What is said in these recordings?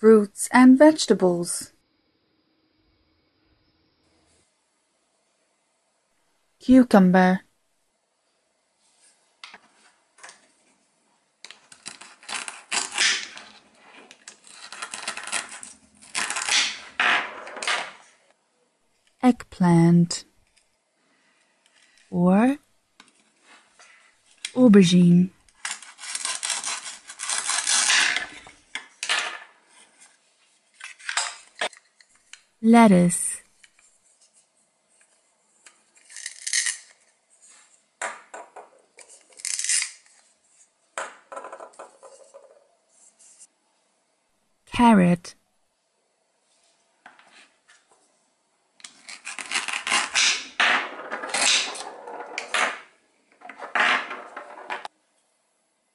fruits and vegetables. Cucumber eggplant or aubergine. Lettuce. Carrot.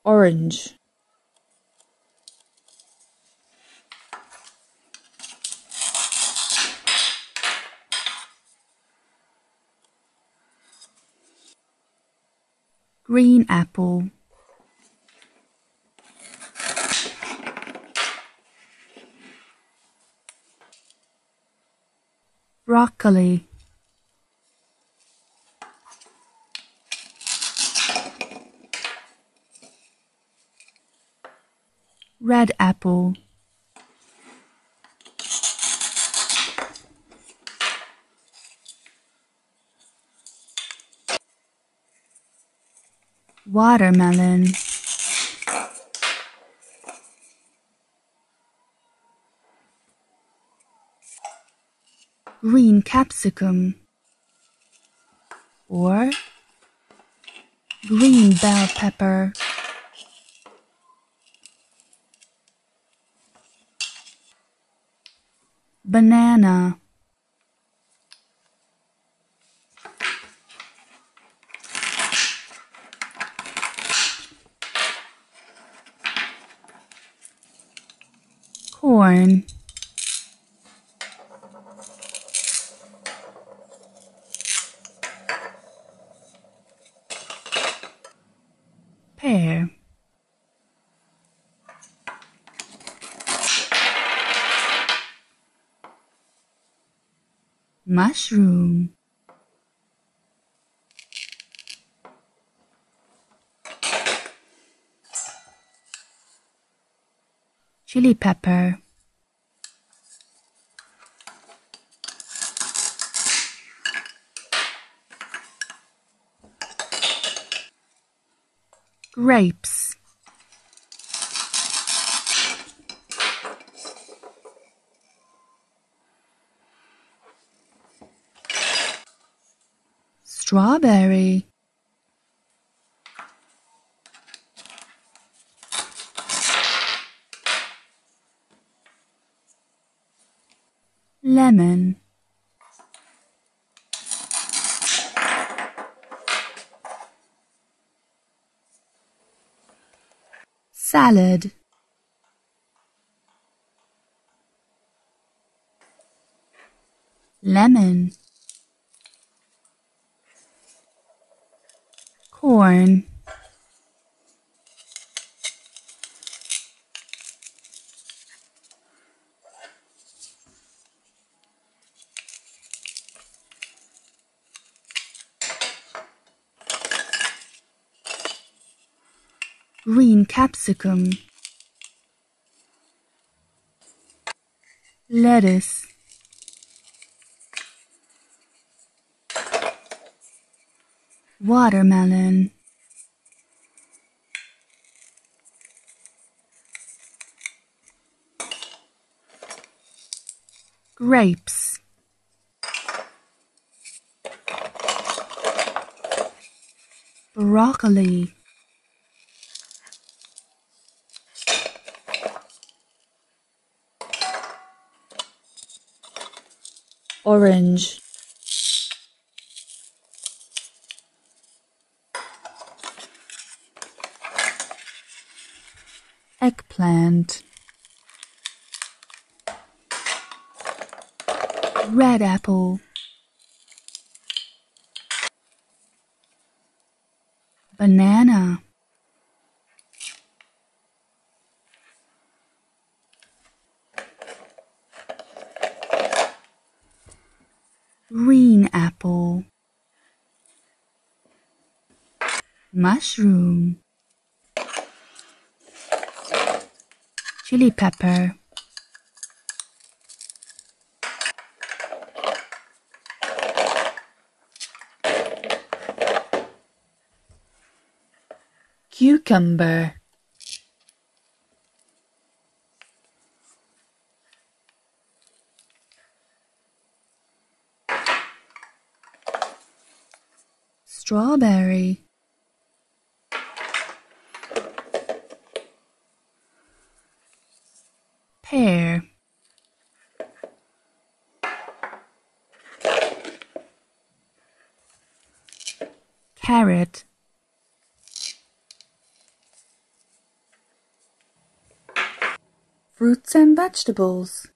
Orange green apple. Broccoli. Red apple watermelon. Green capsicum. Or green bell pepper. Banana corn pear. Mushroom chili pepper. Grapes. Strawberry lemon. Salad. Lemon. Corn green capsicum. Lettuce. Watermelon. Grapes. Broccoli orange. Eggplant. Red apple. Banana green apple. Mushroom. Chili pepper. Cucumber strawberry. Pear. Carrot. Fruits and vegetables